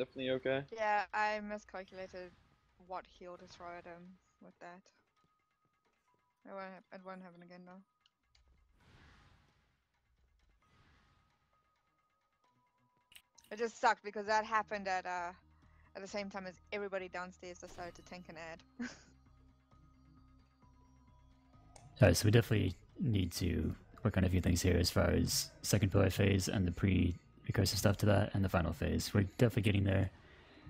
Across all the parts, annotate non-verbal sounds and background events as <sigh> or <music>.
definitely okay. Yeah, I miscalculated what heal to throw at him with that. It won't, hap- it won't happen again though. It just sucked because that happened at uh at the same time as everybody downstairs decided to tank an ad. <laughs> Alright, so we definitely need to work on a few things here as far as second pillar phase and the pre recursive stuff to that and the final phase. We're definitely getting there.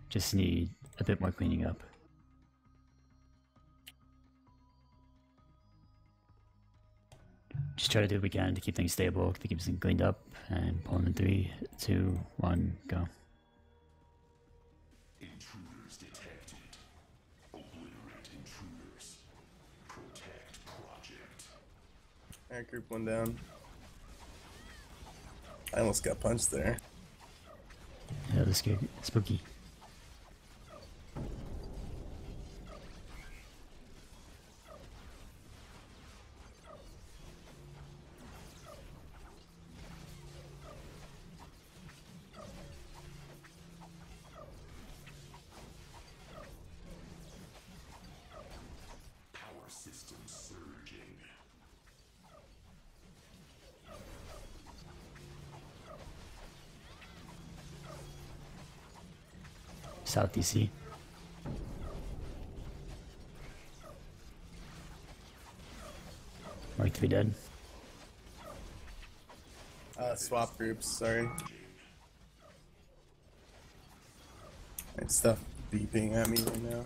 Just need a bit more cleaning up. Just try to do what we can to keep things stable, to keep things cleaned up, and pull in three, two, one, go. Intruders detected. Obliterate intruders. Protect project. Alright, group one down. I almost got punched there. Yeah, that's good. Spooky. South DC. Mark 3 dead. Uh, swap groups, sorry. And stuff beeping at me right now.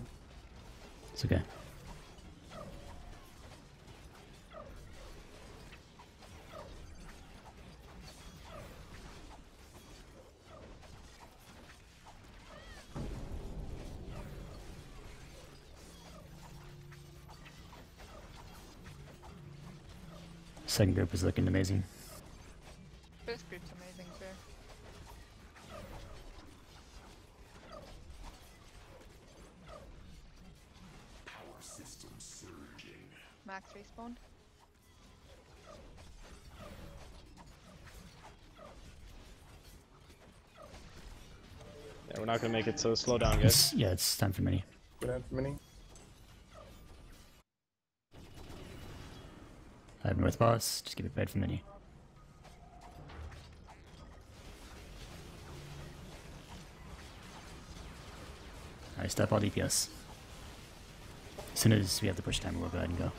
It's okay. Second group is looking amazing. First group's amazing too. Power system surging. Max respawn. Yeah, we're not gonna make it, so slow down, guys. It's, yeah, it's time for mini. Go down for mini. I have North Boss, just get prepared for mini. Alright, step all DPS. As soon as we have the push timer, we'll go ahead and go.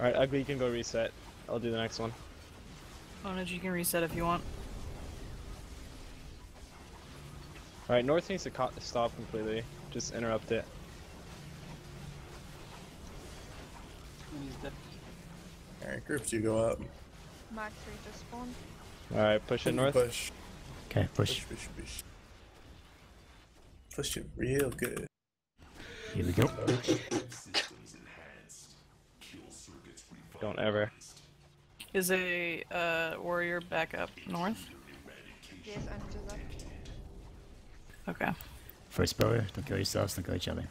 Alright, Ugly, you can go reset. I'll do the next one. Oh, Onage, you can reset if you want. Alright, North needs to stop completely. Just interrupt it. Alright, group two go up. Max 3 just spawned. Alright, push it north. Push. Okay, push. Push, push, push. Push it real good. Here we go. Systems enhanced. Kill circuits revitalized. Don't ever. Is a uh, warrior back up north? Yes, and just up. Okay. First pillar, don't kill yourselves, don't kill each other.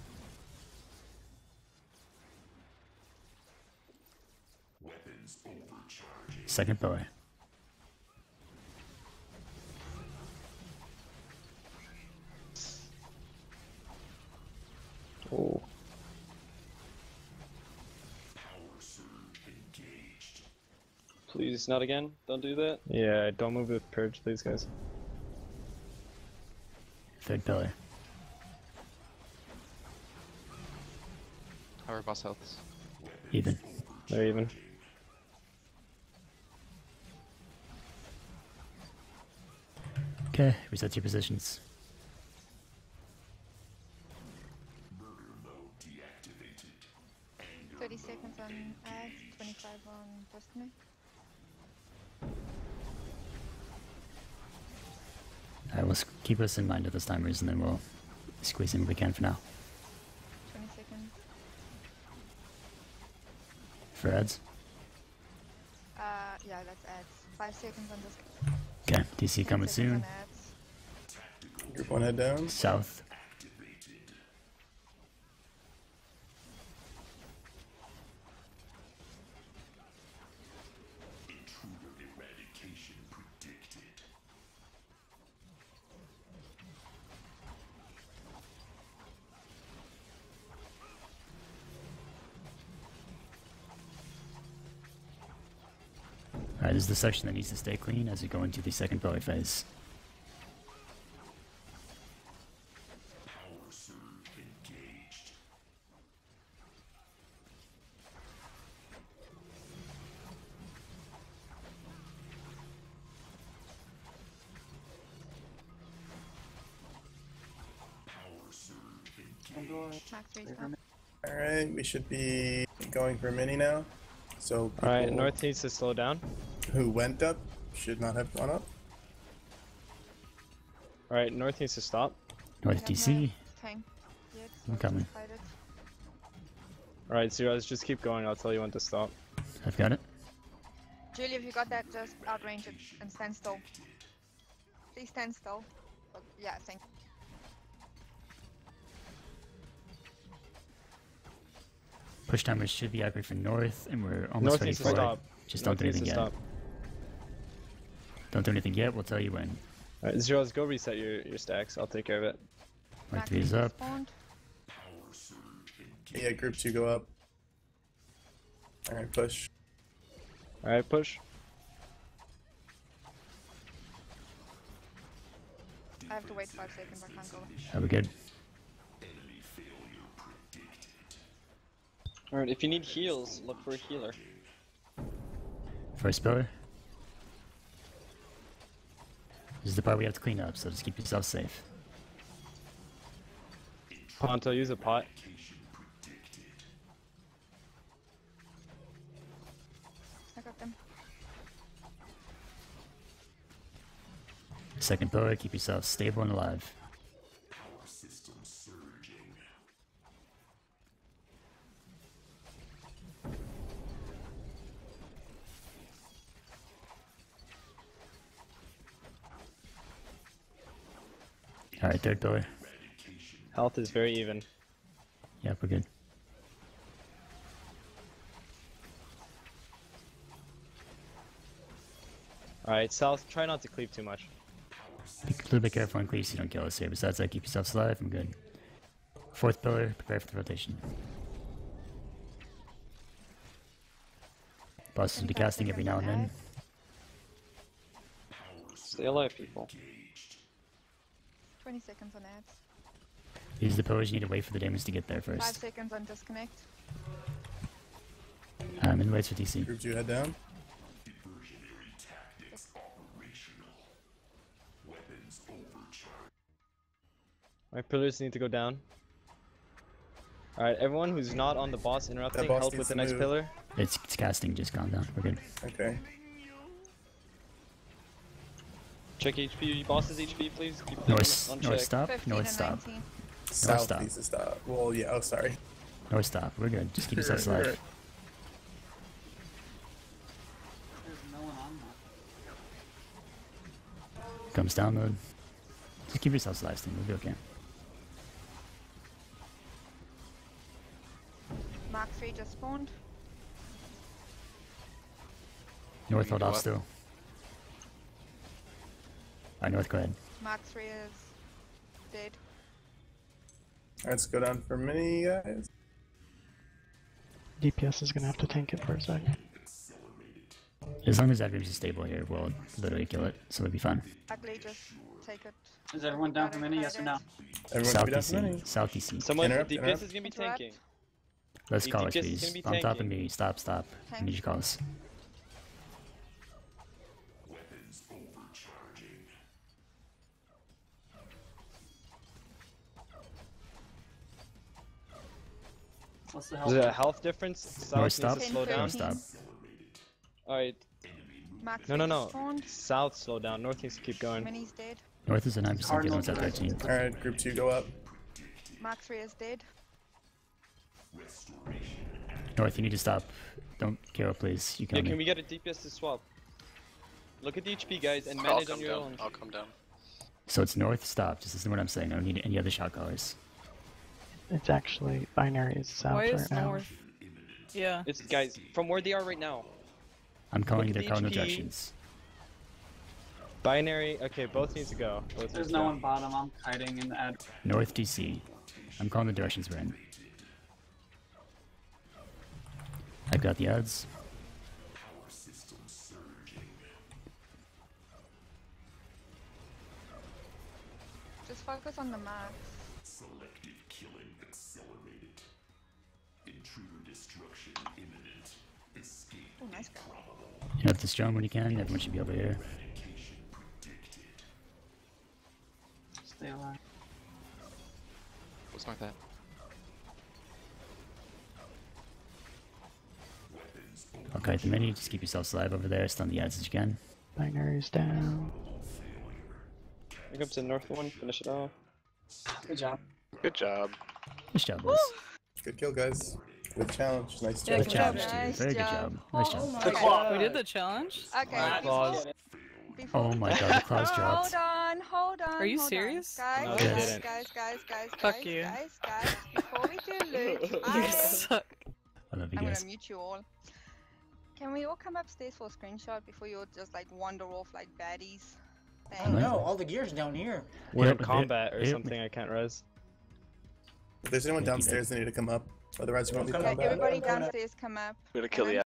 Second pillar. Oh. Power surge engaged. Please, not again. Don't do that. Yeah, don't move with Purge, please, guys. Third pillar. How are boss healths? Even. They're even. Okay, reset your positions. Murder mode deactivated. 30 seconds on ads, 25 on destiny. Alright, we'll keep us in mind with those timers and then we'll squeeze in what we can for now. 20 seconds. For ads. Uh, yeah, that's ads. 5 seconds on this. Okay, DC 10 coming soon. Group one head down. South. Alright, this is the section that needs to stay clean as we go into the second pillar phase. Power surge engaged. Power surge engaged. Max 3 stop. Alright, we should be going for mini now. So Alright, north needs to slow down. Who went up should not have gone up. Alright, north needs to stop. North DC. no Tank yet, so I'm coming. just fight it. Alright, zeros, just keep going. I'll tell you when to stop. I've got it. Julie, if you got that, just outrange it and stand still. Please stand still. But yeah, thank you. Push timers should be accurate for north, and we're almost North ready needs to for it. stop. Just North don't do needs anything yet. stop. Don't do anything yet. We'll tell you when. Alright, zeros, go reset your, your stacks. I'll take care of it. Mark Max three is up. Spawned. Power surge engaged. Yeah, group two go up. Alright, push. Alright, push. I have to wait 5 seconds, I can't go. Are we good? Enemy failure predicted. Alright, if you need heals, look for a healer. First pillar. This is the part we have to clean up, so just keep yourself safe. Ponto, use a pot. I got them. Second pillar, keep yourself stable and alive. Alright, third pillar. Health is very even. Yep, we're good. Alright, south, try not to cleave too much. Be a little bit careful on cleave so you don't kill us here. Besides that, keep yourself alive. I'm good. Fourth pillar, prepare for the rotation. Boss will be 25 casting every now and then. Stay alive, people. 20 seconds on ads. These are the pillars you need to wait for the damage to get there first. 5 first. seconds on disconnect. Um, and waits for DC. Group two head down. Diversionary tactics operational. Weapons overcharged. Alright, pillars need to go down. Alright, everyone who's not on the boss interrupting, boss help with the to next move. pillar. It's, it's casting, just calm down. We're good. Okay. Check HP, boss's HP, please. Keep them North, on north check. stop, 15 north stop, 19. South stop. needs to stop. Well, yeah. Oh, sorry. north stop. We're good. Just keep yourself alive. right. Comes down mode. Just keep yourselves alive, Steam. We'll be okay. Mark 3 just spawned. North can hold go off up. still. Alright, north, go ahead. Mark 3 is dead. Let's go down for mini, guys. DPS is gonna have to tank it for a second. As long as that is stable here, we'll literally kill it, so it'll be fun. Ugly, just take it. Is everyone down for mini? Yes or no? Everyone South should be down for mini. DC. South DC. Someone, Interrupt, DPS interrupt. is gonna be tanking. Let's call it, please. gonna be On top of me. Stop, stop. I Tank. need you to What's the Is health? it a health difference? South North needs stop. to slow down. Stop. Alright, Mark 3 No, no, no. spawned. South slow down. North needs to keep going. Mini's dead. North is at 9%, the other Cardinal one's at direct. 13. Alright, group two go up. Mark 3 is dead. North, you need to stop. Don't kill, please. You can. yeah, can me. we get a DPS to swap? Look at the HP, guys, and manage on your down. own. I'll come down. So it's north, stop. Just listen to what I'm saying. I don't need any other shot callers. It's actually binary is south Why is right north? Now. Yeah. It's guys from where they are right now. I'm calling their counter directions. Binary. Okay, both need to go. Both There's no one bottom. I'm hiding in the ad. North DC. I'm calling the directions we're in. I've got the ads. Just focus on the maps. Destruction imminent. Escape Oh, nice guy. You know, this drone when you can. Everyone should be over here. Stay alive. What's like that? Okay, at the menu, just keep yourself alive over there. Stun the ads as you can. Binaries down. Pick up to the north one, finish it off. Good job. Good job. Nice job, boys. Good kill, guys. Good challenge. Nice Yeah, job. Good good job, job, Nice Very good job. job. Oh nice job. The Okay. claw. We did the challenge. Okay, Alright, before, claws. before Oh my god, the claws dropped. Hold on, hold on. Are you hold on. serious? Guys, No, guys, guys, guys, guys, Fuck guys, you. guys, guys, before we do <laughs> loot, You I, suck. I love you I'm guys. gonna mute you all. Can we all come upstairs for a screenshot before you all just like wander off like baddies? Oh Thanks. no, all the gear's down here. We're in combat or something. I can't res. If there's anyone downstairs, they need to come up. Otherwise, you won't be Come Okay, up, combat. everybody downstairs come up. We're gonna kill the